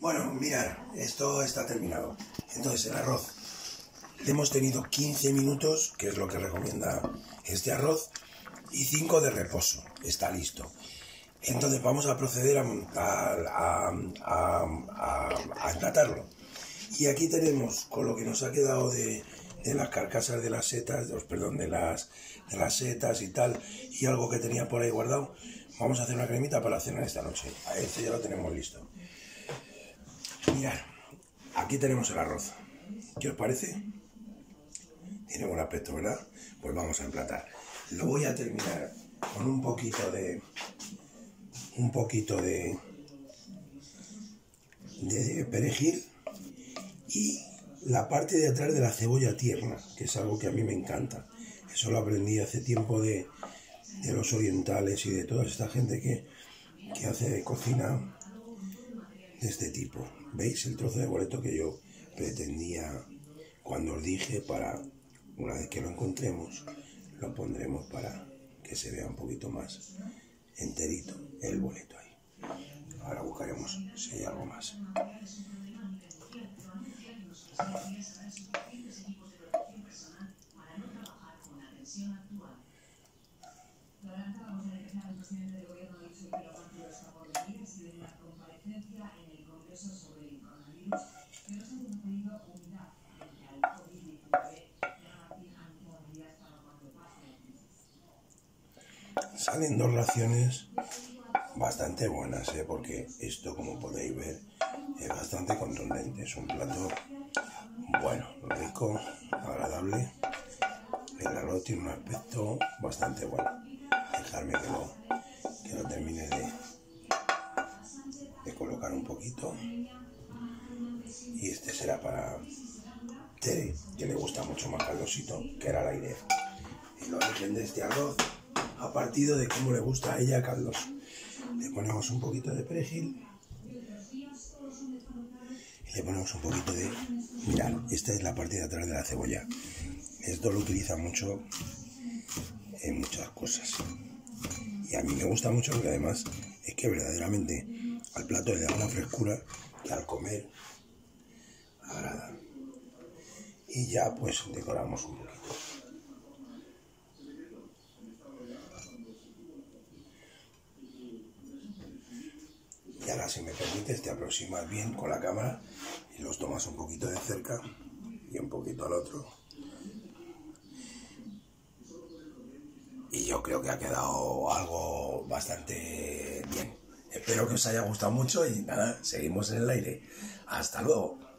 Bueno, mirad, esto está terminado. Entonces, el arroz. Hemos tenido 15 minutos, que es lo que recomienda este arroz, y 5 de reposo. Está listo. Entonces vamos a proceder a, a, a, emplatarlo. Y aquí tenemos, con lo que nos ha quedado de, de las carcasas de las setas, de perdón, de las, de las setas y tal, y algo que tenía por ahí guardado, vamos a hacer una cremita para cenar esta noche. A este ya lo tenemos listo. Mirad, aquí tenemos el arroz. ¿Qué os parece? Tiene buen aspecto, ¿verdad? Pues vamos a emplatar. Lo voy a terminar con un poquito de... Un poquito de... De perejil y la parte de atrás de la cebolla tierna, que es algo que a mí me encanta. Eso lo aprendí hace tiempo de, de los orientales y de toda esta gente que, que hace cocina de este tipo. ¿Veis el trozo de boleto que yo pretendía cuando os dije para, una vez que lo encontremos, lo pondremos para que se vea un poquito más enterito el boleto ahí. Ahora buscaremos si hay algo más. Salen dos raciones bastante buenas, ¿eh? porque esto, como podéis ver, es bastante contundente. Es un plato bueno, rico, agradable. El arroz tiene un aspecto bastante bueno. Dejarme que lo, que lo termine de, de colocar un poquito. Y este será para Tere, que le gusta mucho más caldosito, que era la idea. Y el origen de este arroz a partir de cómo le gusta a ella caldos. Le ponemos un poquito de perejil y le ponemos un poquito de... Mirad, esta es la parte de atrás de la cebolla. Esto lo utiliza mucho en muchas cosas. Y a mí me gusta mucho porque además es que verdaderamente al plato le da una frescura que al comer agrada. Y ya pues decoramos un poquito. Ahora si me permites te aproximas bien con la cámara y los tomas un poquito de cerca y un poquito al otro. Y yo creo que ha quedado algo bastante bien. Espero que os haya gustado mucho y nada, seguimos en el aire. Hasta luego.